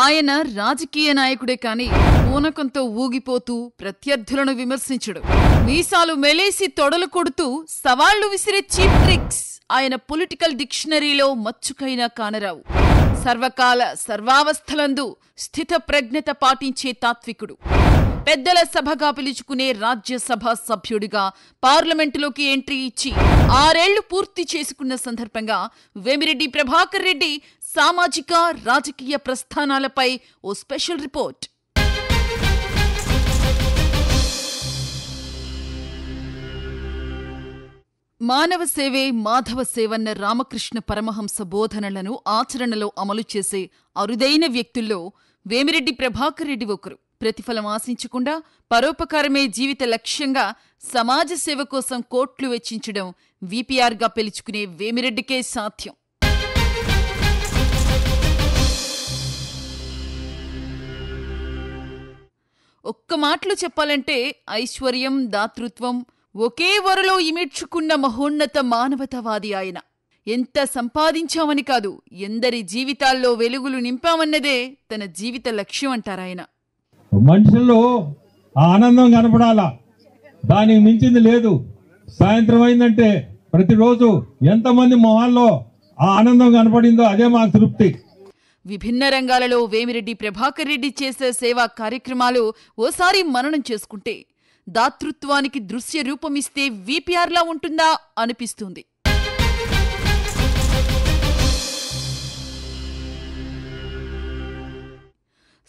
ఆయన రాజకీయ నాయకుడే కాని పూనకంతో ఊగిపోతూ ప్రత్యర్థులను విమర్శించడు. మీసాలు మెలేసి తొడలు కొడుతూ సవాళ్ళు విసిరే చీప్ ట్రిక్స్ ఆయన పొలిటికల్ డిక్షనరీలో మచ్చుకైనా కానరావు. సర్వకాల సర్వావస్థలందు స్థిత ప్రజ్ఞత పాటించే తాత్వికుడు. పెద్దల సభగా పిలుచుకునే రాజ్యసభ సభ్యుడిగా పార్లమెంటులోకి ఎంట్రీ ఇచ్చి ఆరేళ్ళు పూర్తి చేసుకున్న సందర్భంగా వేమిరెడ్డి ప్రభాకర్ రెడ్డి సామాజిక రాజకీయ ప్రస్థానాలపై ఓ స్పెషల్ రిపోర్ట్. మానవ సేవే మాధవ సేవన్న రామకృష్ణ పరమహంస బోధనలను ఆచరణలో అమలు చేసే అరుదైన వ్యక్తుల్లో వేమిరెడ్డి ప్రభాకర్ రెడ్డి ఒకరు. ప్రతిఫలం ఆశించకుండా పరోపకారమే జీవిత లక్ష్యంగా సమాజ సేవ కోసం కోట్లు వెచ్చించడం వీపీఆర్గా పిలుచుకునే వేమిరెడ్డికే సాధ్యం. ఒక్క మాటలు చెప్పాలంటే ఐశ్వర్యం దాతృత్వం ఒకే వరలో ఇమిడ్చుకున్న మహోన్నత మానవతావాది ఆయన. ఎంత సంపాదించామని కాదు ఎందరి జీవితాల్లో వెలుగులు నింపామన్నదే తన జీవిత లక్ష్యం అంటారాయన. మనుషుల్లో ఆ ఆనందం కనపడాలా? దానికి మించింది లేదు. సాయంత్రం అయిందంటే ప్రతిరోజు ఎంతమంది మొహాల్లో ఆ ఆనందం కనపడిందో అదే మాకు తృప్తి. విభిన్న రంగాలలో వేమిరెడ్డి ప్రభాకర్ రెడ్డి చేసే సేవా కార్యక్రమాలు ఓసారి మననం చేసుకుంటే దాతృత్వానికి దృశ్య రూపమిస్తే వీపీఆర్లా ఉంటుందా అనిపిస్తుంది.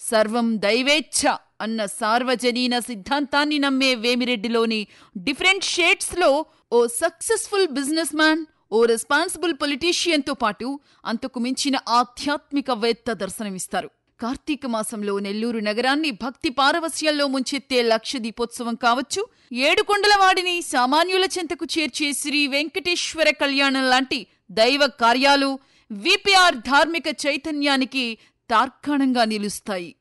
సర్వం దైవేచ్ఛ అన్న సార్వజనీన సిద్ధాంతాన్ని నమ్మే వేమిరెడ్డిలోని డిఫరెంట్ షేడ్స్లో ఓ సక్సెస్ఫుల్ బిజినెస్ మ్యాన్ ఓ రెస్పాన్సిబుల్ పొలిటీషియన్తో పాటు అంతకు మించిన ఆధ్యాత్మికవేత్త దర్శనమిస్తారు. కార్తీక మాసంలో నెల్లూరు నగరాన్ని భక్తి పారవస్యంలో ముంచెత్తే లక్ష దీపోత్సవం కావచ్చు. ఏడుకొండల వాడిని సామాన్యుల చెంతకు చేర్చే శ్రీ వెంకటేశ్వర కళ్యాణం లాంటి దైవ కార్యాలు విపిఆర్ ధార్మిక చైతన్యానికి తార్కాణంగా నిలుస్తాయి.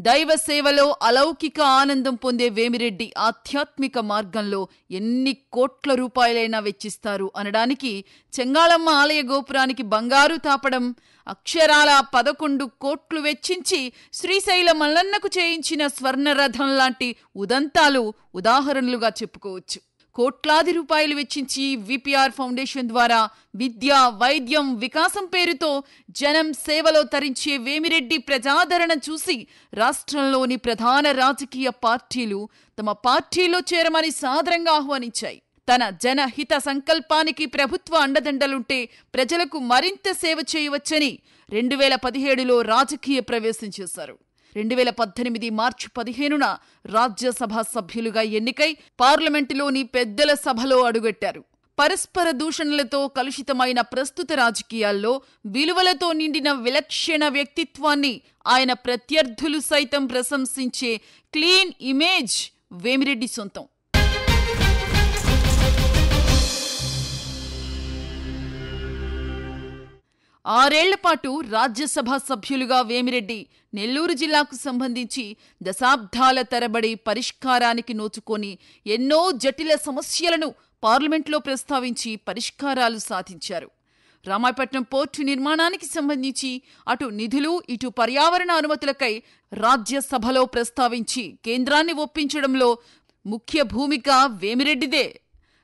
దైవ సేవలో అలౌకిక ఆనందం పొందే వేమిరెడ్డి ఆధ్యాత్మిక మార్గంలో ఎన్ని కోట్ల రూపాయలైనా వెచ్చిస్తారు అనడానికి చెంగాళమ్మ ఆలయ గోపురానికి బంగారు తాపడం అక్షరాల పదకొండు కోట్లు వెచ్చించి శ్రీశైల మల్లన్నకు చేయించిన స్వర్ణరథం లాంటి ఉదంతాలు ఉదాహరణలుగా చెప్పుకోవచ్చు. కోట్లాది రూపాయలు వెచ్చించి విపిఆర్ ఫౌండేషన్ ద్వారా విద్య వైద్యం వికాసం పేరుతో జనం సేవలో తరించే వేమిరెడ్డి ప్రజాదరణ చూసి రాష్ట్రంలోని ప్రధాన రాజకీయ పార్టీలు తమ పార్టీలో చేరమని సాదరంగా ఆహ్వానించాయి. తన జనహిత సంకల్పానికి ప్రభుత్వ అండదండలుంటే ప్రజలకు మరింత సేవ చేయవచ్చని రెండు వేల పదిహేడులో రాజకీయ ప్రవేశం చేశారు. రెండు వేల పద్దెనిమిది మార్చి పదిహేనున రాజ్యసభ సభ్యులుగా ఎన్నికై పార్లమెంటులోని పెద్దల సభలో అడుగెట్టారు. పరస్పర దూషణలతో కలుషితమైన ప్రస్తుత రాజకీయాల్లో విలువలతో నిండిన విలక్షణ వ్యక్తిత్వాన్ని ఆయన ప్రత్యర్థులు సైతం ప్రశంసించే క్లీన్ ఇమేజ్ వేమిరెడ్డి సొంతం. ఆరేళ్ళ పాటు రాజ్యసభ సభ్యులుగా వేమిరెడ్డి నెల్లూరు జిల్లాకు సంబంధించి దశాబ్దాల తరబడి పరిష్కారానికి నోచుకొని ఎన్నో జటిల సమస్యలను పార్లమెంట్లో ప్రస్తావించి పరిష్కారాలు సాధించారు. రామాయపట్నం పోర్టు నిర్మాణానికి సంబంధించి అటు నిధులు ఇటు పర్యావరణ అనుమతులకై రాజ్యసభలో ప్రస్తావించి కేంద్రాన్ని ఒప్పించడంలో ముఖ్య భూమిక వేమిరెడ్డిదే.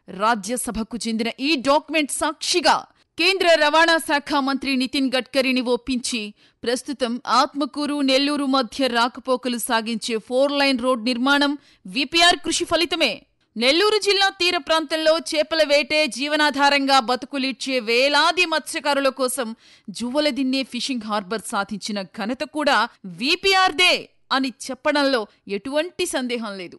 రాజ్యసభకు చెందిన ఈ డాక్యుమెంట్ సాక్షిగా కేంద్ర రవాణా శాఖ మంత్రి నితిన్ గడ్కరీని ఒప్పించి ప్రస్తుతం ఆత్మకూరు నెల్లూరు మధ్య రాకపోకలు సాగించే ఫోర్ లైన్ రోడ్ నిర్మాణం విపిఆర్ కృషి ఫలితమే. నెల్లూరు జిల్లా తీర ప్రాంతంలో చేపల వేటే జీవనాధారంగా బతుకులిచ్చే వేలాది మత్స్యకారుల కోసం జువ్వలదిన్నే ఫిషింగ్ హార్బర్ సాధించిన ఘనత కూడా విపిఆర్దే అని చెప్పడంలో ఎటువంటి సందేహం లేదు.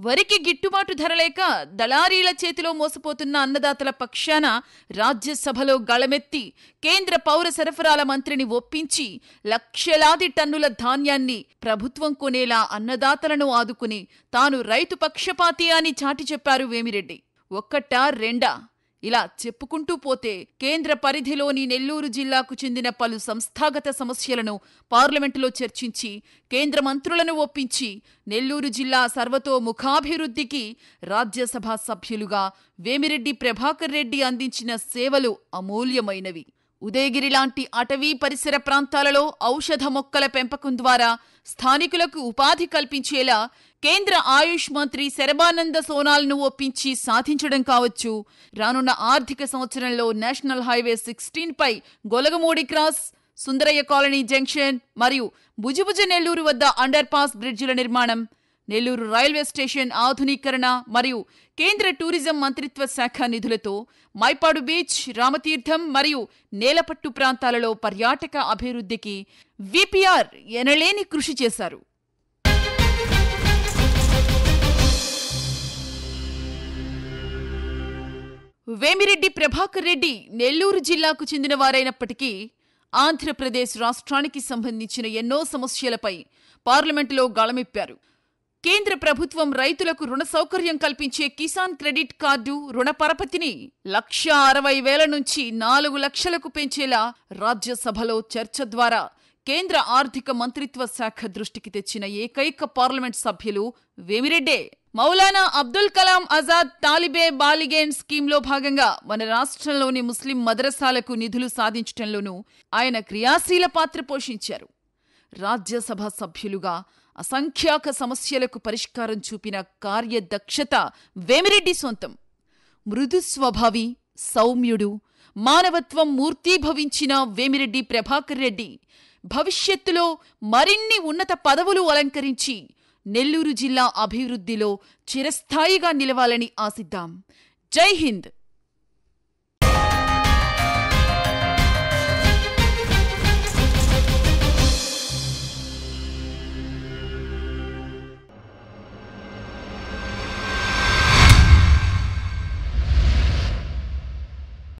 వరికి గిట్టుబాటు ధరలేక దళారీల చేతిలో మోసపోతున్న అన్నదాతల పక్షాన రాజ్యసభలో గళమెత్తి కేంద్ర పౌర సరఫరాల మంత్రిని ఒప్పించి లక్షలాది టన్నుల ధాన్యాన్ని ప్రభుత్వం కొనేలా అన్నదాతలను ఆదుకుని తాను రైతు పక్షపాతి అని చాటి చెప్పారు వేమిరెడ్డి. ఒక్కటా రెండా? ఇలా చెప్పుకుంటూ పోతే కేంద్ర పరిధిలోని నెల్లూరు జిల్లాకు చెందిన పలు సంస్థాగత సమస్యలను పార్లమెంటులో చర్చించి కేంద్ర మంత్రులను ఒప్పించి నెల్లూరు జిల్లా సర్వతోముఖాభివృద్ధికి రాజ్యసభ సభ్యులుగా వేమిరెడ్డి ప్రభాకర్ రెడ్డి అందించిన సేవలు అమూల్యమైనవి. ఉదయగిరి లాంటి అటవీ పరిసర ప్రాంతాలలో ఔషధ మొక్కల పెంపకం ద్వారా స్థానికులకు ఉపాధి కల్పించేలా కేంద్ర ఆయుష్ మంత్రి శరబానంద సోనాల్ను ఒప్పించి సాధించడం కావచ్చు. రానున్న ఆర్థిక సంవత్సరంలో నేషనల్ హైవే సిక్స్టీన్ పై Golagamudi cross Sundarayya colony junction మరియు భుజభుజ నెల్లూరు వద్ద అండర్ పాస్ బ్రిడ్జిల నిర్మాణం నెల్లూరు రైల్వే స్టేషన్ ఆధునీకరణ మరియు కేంద్ర టూరిజం మంత్రిత్వ శాఖ నిధులతో మైపాడు బీచ్ రామతీర్థం మరియు నేలపట్టు ప్రాంతాలలో పర్యాటక అభివృద్ధికి విపిఆర్ ఎనలేని కృషి చేశారు. వేమిరెడ్డి ప్రభాకర్ రెడ్డి నెల్లూరు జిల్లాకు చెందిన వారైనప్పటికీ ఆంధ్రప్రదేశ్ రాష్ట్రానికి సంబంధించిన ఎన్నో సమస్యలపై పార్లమెంటులో గళమిప్పారు కేంద్ర ప్రభుత్వం రైతులకు రుణ సౌకర్యం కల్పించే కిసాన్ క్రెడిట్ కార్డు రుణ పరపతిని లక్ష అరవై వేల నుంచి నాలుగు లక్షలకు పెంచేలా రాజ్యసభలో చర్చ ద్వారా కేంద్ర ఆర్థిక మంత్రిత్వ శాఖ దృష్టికి తెచ్చిన ఏకైక పార్లమెంట్ సభ్యులు వేమిరెడ్డే మౌలానా అబ్దుల్ కలాం ఆజాద్ తాలిబే బాలిగేన్ స్కీమ్లో భాగంగా మన రాష్ట్రంలోని ముస్లిం మదరసాలకు నిధులు సాధించటంలోనూ ఆయన క్రియాశీల పాత్ర పోషించారు. రాజ్యసభ సభ్యులుగా అసంఖ్యాక సమస్యలకు పరిష్కారం చూపిన కార్యదక్షత వేమిరెడ్డి సొంతం. మృదు స్వభావి సౌమ్యుడు మానవత్వం మూర్తీభవించిన వేమిరెడ్డి ప్రభాకర్ రెడ్డి భవిష్యత్తులో మరిన్ని ఉన్నత పదవులు అలంకరించి నెల్లూరు జిల్లా అభివృద్ధిలో చిరస్థాయిగా నిలవాలని ఆశిద్దాం. జై హింద్!